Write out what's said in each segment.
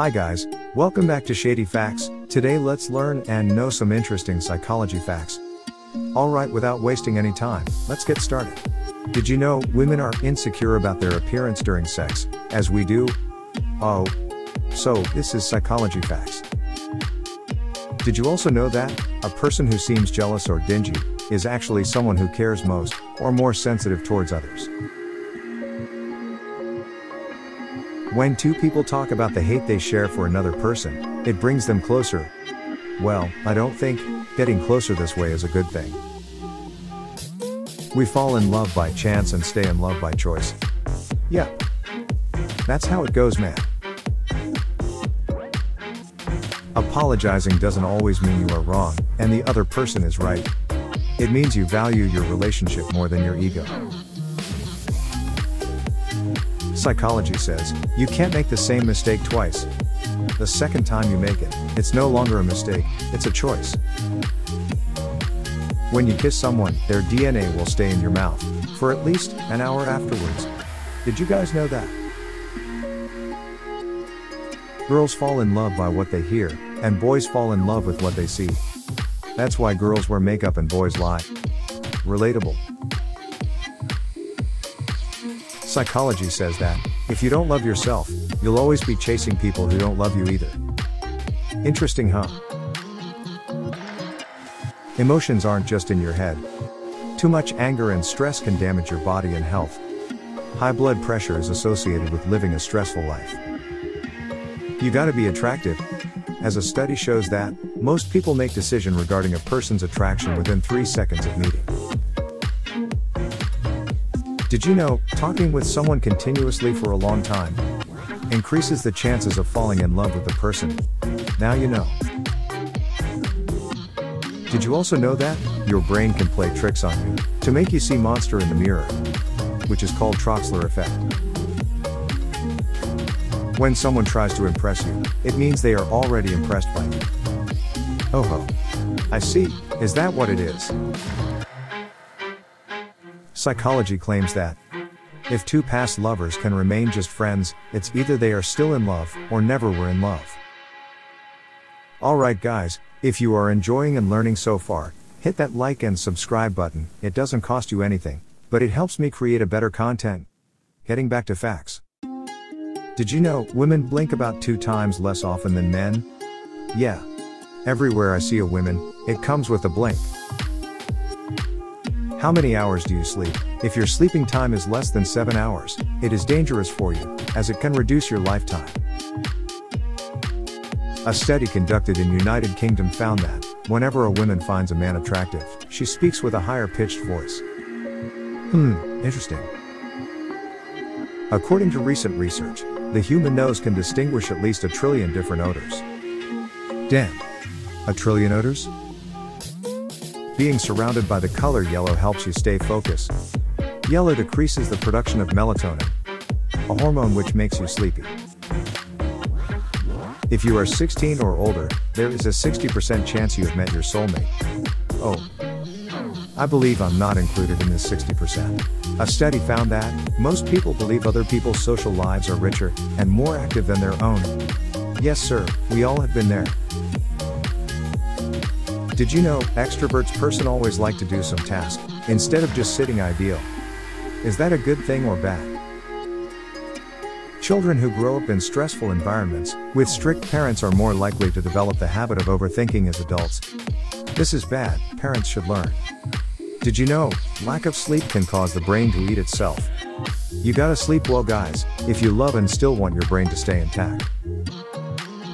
Hi guys, welcome back to Shady Facts. Today let's learn and know some interesting psychology facts. Alright, without wasting any time, let's get started. Did you know women are insecure about their appearance during sex, as we do? Oh. So, this is psychology facts. Did you also know that a person who seems jealous or dingy is actually someone who cares most or more sensitive towards others? When two people talk about the hate they share for another person, it brings them closer. Well, I don't think getting closer this way is a good thing. We fall in love by chance and stay in love by choice. Yeah. That's how it goes, man. Apologizing doesn't always mean you are wrong, and the other person is right. It means you value your relationship more than your ego. Psychology says, you can't make the same mistake twice. The second time you make it, it's no longer a mistake, it's a choice. When you kiss someone, their DNA will stay in your mouth for at least an hour afterwards. Did you guys know that? Girls fall in love by what they hear, and boys fall in love with what they see. That's why girls wear makeup and boys lie. Relatable. Psychology says that, if you don't love yourself, you'll always be chasing people who don't love you either. Interesting, huh? Emotions aren't just in your head. Too much anger and stress can damage your body and health. High blood pressure is associated with living a stressful life. You gotta be attractive. As a study shows that, most people make decision regarding a person's attraction within 3 seconds of meeting. Did you know, talking with someone continuously for a long time increases the chances of falling in love with the person? Now you know. Did you also know that your brain can play tricks on you to make you see monster in the mirror, which is called Troxler effect. When someone tries to impress you, it means they are already impressed by you. Oh ho. I see, is that what it is? Psychology claims that if two past lovers can remain just friends, it's either they are still in love or never were in love. Alright, guys, if you are enjoying and learning so far, hit that like and subscribe button. It doesn't cost you anything, but it helps me create a better content. Getting back to facts. Did you know women blink about two times less often than men? Yeah. Everywhere I see a woman, it comes with a blink. How many hours do you sleep? If your sleeping time is less than 7 hours, it is dangerous for you, as it can reduce your lifetime. A study conducted in United Kingdom found that, whenever a woman finds a man attractive, she speaks with a higher pitched voice. Hmm, interesting. According to recent research, the human nose can distinguish at least a trillion different odors. Damn. A trillion odors? Being surrounded by the color yellow helps you stay focused. Yellow decreases the production of melatonin, a hormone which makes you sleepy. If you are 16 or older, there is a 60% chance you have met your soulmate. Oh. I believe I'm not included in this 60%. A study found that most people believe other people's social lives are richer and more active than their own. Yes, sir, we all have been there. Did you know, extroverts person always like to do some task, instead of just sitting ideal? Is that a good thing or bad? Children who grow up in stressful environments, with strict parents are more likely to develop the habit of overthinking as adults. This is bad, parents should learn. Did you know, lack of sleep can cause the brain to eat itself? You gotta sleep well guys, if you love and still want your brain to stay intact.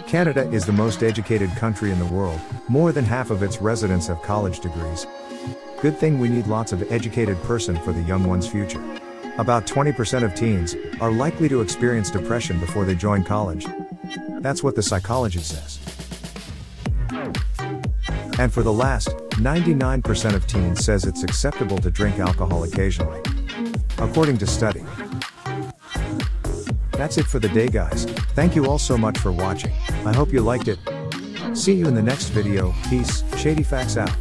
Canada is the most educated country in the world, more than half of its residents have college degrees. Good thing we need lots of educated person for the young one's future. About 20% of teens are likely to experience depression before they join college. That's what the psychologist says. And for the last, 99% of teens says it's acceptable to drink alcohol occasionally. According to study. That's it for the day guys. Thank you all so much for watching. I hope you liked it. See you in the next video. Peace. Shady Facts out.